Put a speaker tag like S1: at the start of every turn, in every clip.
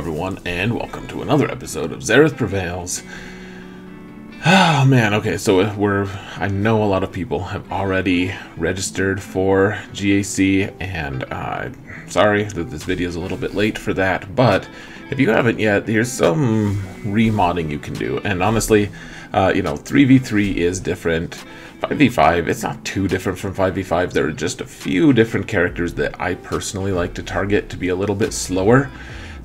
S1: everyone, and welcome to another episode of Xaereth Prevails. Oh man, okay, so we're. I know a lot of people have already registered for GAC, and uh, sorry that this video is a little bit late for that, but if you haven't yet, here's some remodding you can do. And honestly, uh, you know, 3v3 is different. 5v5, it's not too different from 5v5. There are just a few different characters that I personally like to target to be a little bit slower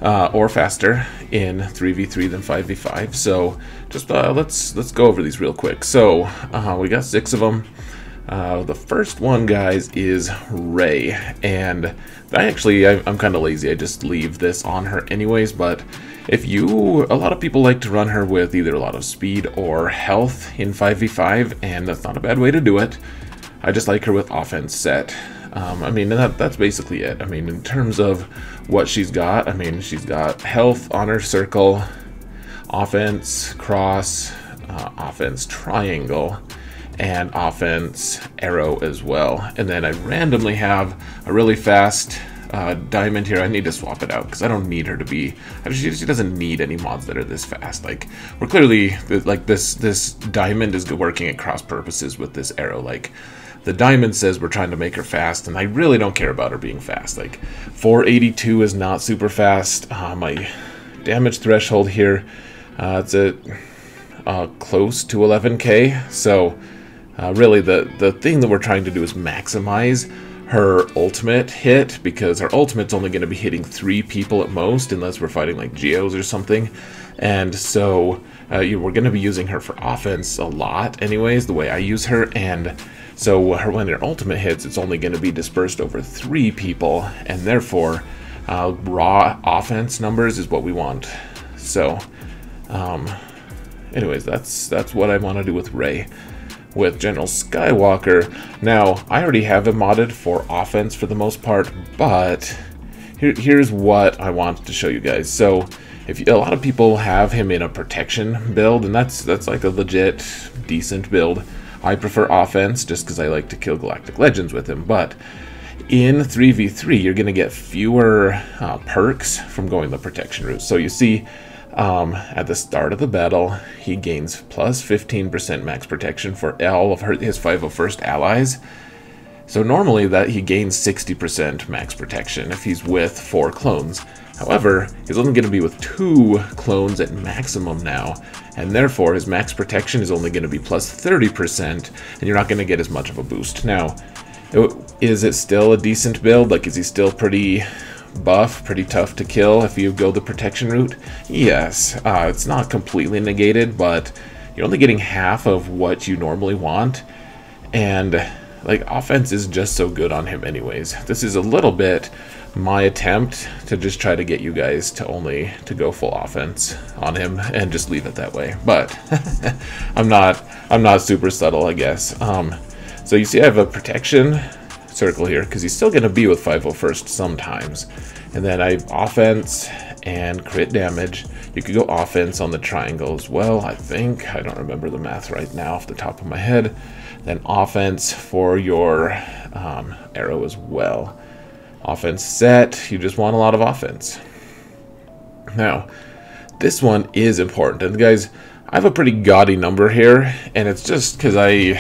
S1: uh, or faster in 3v3 than 5v5. So just uh, let's let's go over these real quick. So uh, we got six of them. Uh, the first one, guys, is Rey, and I actually I, I'm kind of lazy. I just leave this on her anyways. But if you, a lot of people like to run her with either a lot of speed or health in 5v5, and that's not a bad way to do it. I just like her with offense set. Um, I mean, that, that's basically it. I mean, in terms of what she's got, I mean, she's got health, honor circle, offense, cross, uh, offense, triangle, and offense, arrow as well. And then I randomly have a really fast uh, diamond here. I need to swap it out because I don't need her to be. She, she doesn't need any mods that are this fast. Like we're clearly like this. This diamond is working at cross purposes with this arrow. Like the diamond says we're trying to make her fast, and I really don't care about her being fast. Like 482 is not super fast. Uh, my damage threshold here, uh, it's at uh, close to 11k. So uh, really, the the thing that we're trying to do is maximize her ultimate hit because her ultimate's only going to be hitting three people at most unless we're fighting like geos or something and so uh, you, we're going to be using her for offense a lot anyways the way i use her and so when her ultimate hits it's only going to be dispersed over three people and therefore uh, raw offense numbers is what we want so um, anyways that's that's what i want to do with Rey. with General Skywalker. Now, I already have him modded for offense for the most part, but here, here's what I want to show you guys. So, if you, a lot of people have him in a protection build, and that's that's like a legit decent build. I prefer offense just because I like to kill Galactic Legends with him, but in 3v3, you're going to get fewer uh, perks from going the protection route. So you see, um, at the start of the battle, he gains plus 15% max protection for all of her, his 501st allies. So normally that he gains 60% max protection if he's with four clones. However, he's only going to be with two clones at maximum now, and therefore his max protection is only going to be plus 30%, and you're not going to get as much of a boost. Now, is it still a decent build? Like, is he still pretty buff, pretty tough to kill if you go the protection route? Yes, uh, it's not completely negated, but you're only getting half of what you normally want, and like offense is just so good on him anyways. This is a little bit my attempt to just try to get you guys to only to go full offense on him and just leave it that way. But I'm not I'm not super subtle, I guess. Um, so you see I have a protection circle here because he's still going to be with 501st sometimes. And then I offense and crit damage. You could go offense on the triangle as well, I think. I don't remember the math right now off the top of my head. Then offense for your um, arrow as well. Offense set, you just want a lot of offense. Now, this one is important. And guys, I have a pretty gaudy number here, and it's just because I...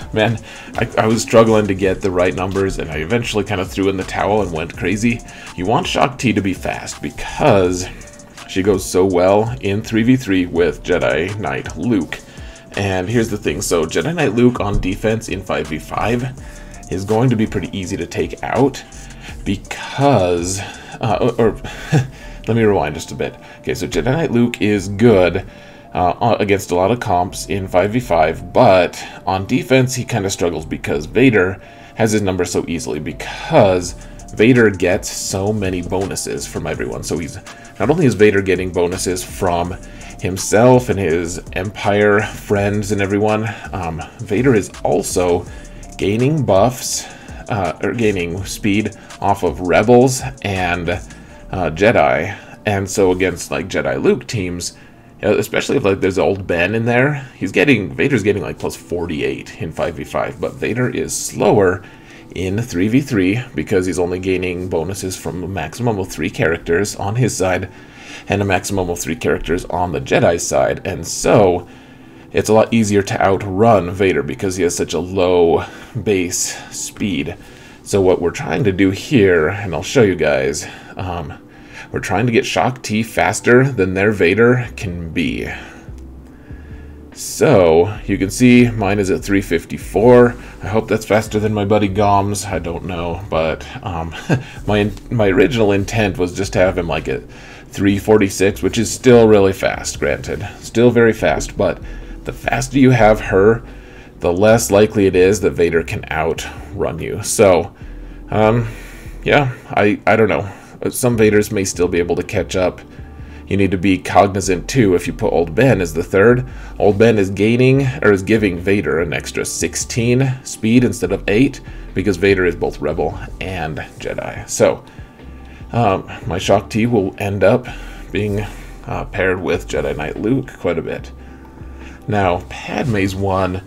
S1: man, I, I, was struggling to get the right numbers, and I eventually kind of threw in the towel and went crazy. You want Shaak Ti to be fast because she goes so well in 3v3 with Jedi Knight Luke. And here's the thing, so Jedi Knight Luke on defense in 5v5 is going to be pretty easy to take out because, uh, or, or let me rewind just a bit. Okay, so Jedi Knight Luke is good uh, against a lot of comps in 5v5, but on defense he kind of struggles because Vader has his number so easily because Vader gets so many bonuses from everyone. So he's not only is Vader getting bonuses from himself and his Empire friends and everyone, um, Vader is also gaining buffs uh, or gaining speed off of Rebels and uh, Jedi. And so against like Jedi Luke teams, especially if like there's old Ben in there, he's getting Vader's getting like plus 48 in 5v5, but Vader is slower in 3v3 because he's only gaining bonuses from a maximum of three characters on his side and a maximum of three characters on the Jedi side. And so it's a lot easier to outrun Vader because he has such a low base speed. So what we're trying to do here, and I'll show you guys, um, we're trying to get Shaak Ti faster than their Vader can be. So, you can see mine is at 354. I hope that's faster than my buddy Gom's. I don't know, but um, my my original intent was just to have him like at 346, which is still really fast, granted. Still very fast, but the faster you have her, the less likely it is that Vader can outrun you. So, um, yeah, I, I don't know. Some Vaders may still be able to catch up. You need to be cognizant too if you put Old Ben as the third. Old Ben is gaining, or is giving Vader an extra 16 speed instead of 8, because Vader is both Rebel and Jedi. So, um, my Shaak Ti will end up being uh, paired with Jedi Knight Luke quite a bit. Now, Padme's one,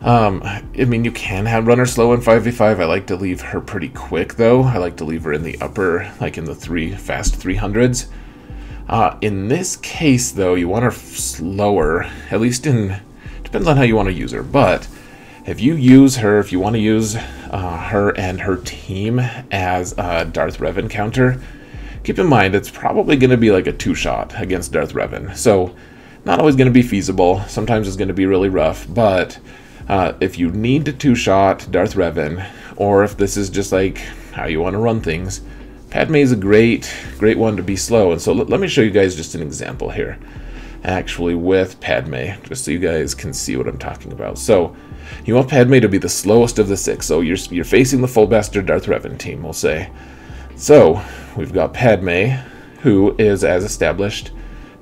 S1: um, I mean, you can have runner slow in 5v5. I like to leave her pretty quick, though. I like to leave her in the upper, like in the three fast 300s. Uh, in this case, though, you want her slower, at least in, depends on how you want to use her, but if you use her, if you want to use uh, her and her team as a Darth Revan counter, keep in mind it's probably going to be like a two-shot against Darth Revan. So, not always going to be feasible. Sometimes it's going to be really rough, but uh, if you need to two-shot Darth Revan, or if this is just like how you want to run things, Padme is a great, great one to be slow. And so let me show you guys just an example here, actually with Padme, just so you guys can see what I'm talking about. So you want Padme to be the slowest of the six. So you're, you're facing the full bastard Darth Revan team, we'll say. So we've got Padme, who is, as established,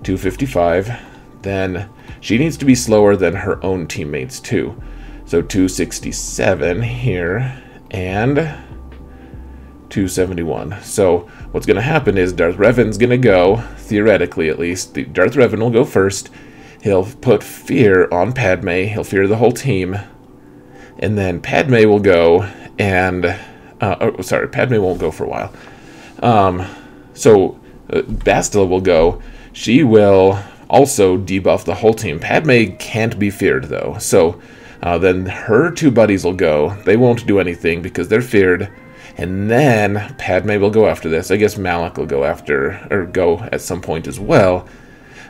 S1: 255. Then she needs to be slower than her own teammates, too. So 267 here, and 271. So what's going to happen is Darth Revan's going to go, theoretically at least, the Darth Revan will go first. He'll put fear on Padme. He'll fear the whole team. And then Padme will go and... Uh, oh, sorry, Padme won't go for a while. Um, so uh, Bastila will go. She will also debuff the whole team. Padme can't be feared, though. So uh, then her two buddies will go. They won't do anything because they're feared and then Padme will go after this. I guess Malak will go after, or go at some point as well.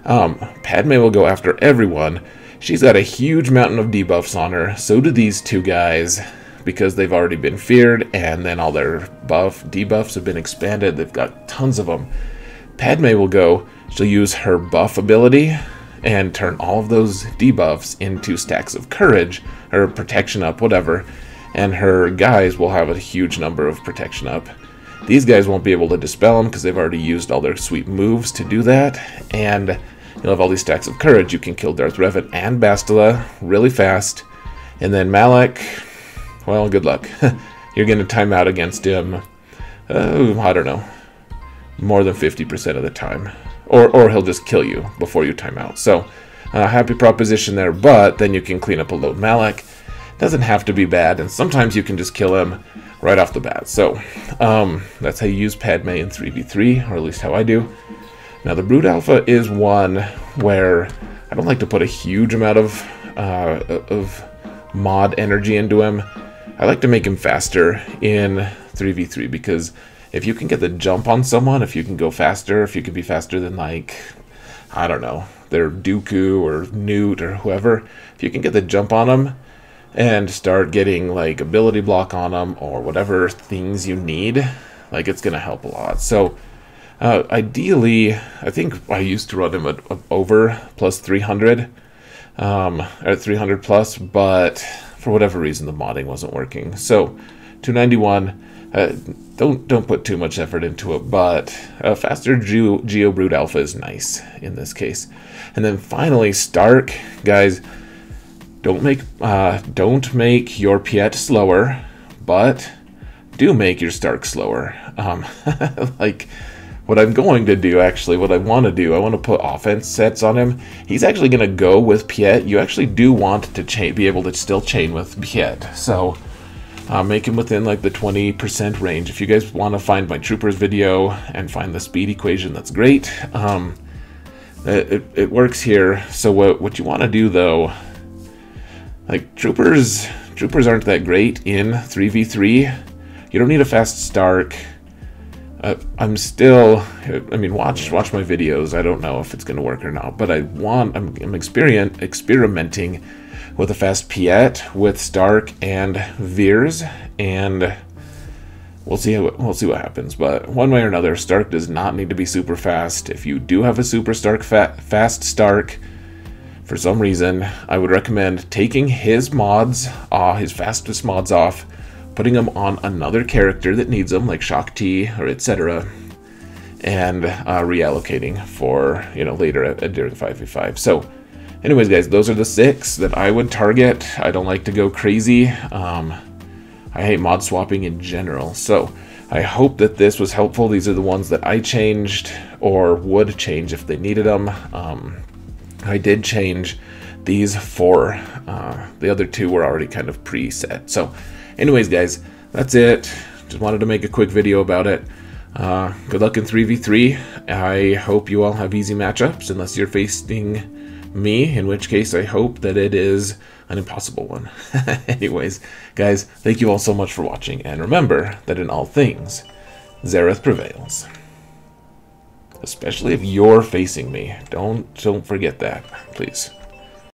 S1: Um, Padme will go after everyone. She's got a huge mountain of debuffs on her. So do these two guys, because they've already been feared, and then all their buff debuffs have been expanded. They've got tons of them. Padme will go. She'll use her buff ability and turn all of those debuffs into stacks of courage or protection up, whatever and her guys will have a huge number of protection up. These guys won't be able to dispel them because they've already used all their sweet moves to do that, and you'll have all these stacks of courage. You can kill Darth Revan and Bastila really fast, and then Malak, well, good luck. You're going to time out against him, uh, I don't know, more than 50% of the time. Or, or he'll just kill you before you time out. So, uh, happy proposition there, but then you can clean up a load Malak doesn't have to be bad, and sometimes you can just kill him right off the bat. So, um, that's how you use Padme in 3v3, or at least how I do. Now, the Brood Alpha is one where I don't like to put a huge amount of, uh, of mod energy into him. I like to make him faster in 3v3 because if you can get the jump on someone, if you can go faster, if you can be faster than like, I don't know, their Dooku or Nute or whoever, if you can get the jump on them, and start getting like ability block on them or whatever things you need, like it's gonna help a lot. So uh, ideally, I think I used to run him at, at over plus 300, um, at 300 plus, but for whatever reason the modding wasn't working. So 291. Uh, don't don't put too much effort into it, but a faster Geo, Geo Brood Alpha is nice in this case. And then finally, Starck, guys. Don't make uh, don't make your Piet slower, but do make your Starck slower. Um, like what I'm going to do, actually, what I want to do, I want to put offense sets on him. He's actually going to go with Piet. You actually do want to be able to still chain with Piet, So uh, make him within like the 20% range. If you guys want to find my troopers video and find the speed equation, that's great. Um, it, it, it works here. So what, what you want to do though, like troopers, troopers aren't that great in 3v3. You don't need a fast Starck. Uh, I'm still, I mean, watch watch my videos. I don't know if it's going to work or not, but I want, I'm, I'm experiment, experimenting with a fast Piet, with Starck and Veers, and we'll see how, we'll see what happens. But one way or another, Starck does not need to be super fast. If you do have a super Starck fa fast Starck, for some reason, I would recommend taking his mods, uh, his fastest mods off, putting them on another character that needs them, like Shaak Ti or etc., and uh, reallocating for you know later at, during 5v5. So, anyways, guys, those are the six that I would target. I don't like to go crazy. Um, I hate mod swapping in general. So, I hope that this was helpful. These are the ones that I changed or would change if they needed them. Um, I did change these four. Uh, the other two were already kind of preset. So, anyways, guys, that's it. Just wanted to make a quick video about it. Uh, good luck in 3v3. I hope you all have easy matchups, unless you're facing me, in which case I hope that it is an impossible one. anyways, guys, thank you all so much for watching, and remember that in all things, Xaereth prevails. Especially if you're facing me. Don't don't forget that, please.